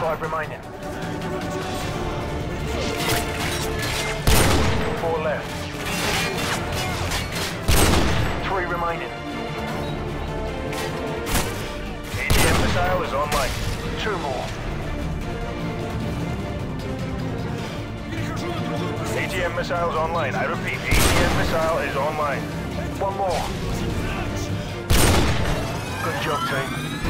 Five remaining. Four left. Three remaining. ATM missile is online. Two more. ATM missiles online. I repeat, ATM missile is online. One more. Good job, team.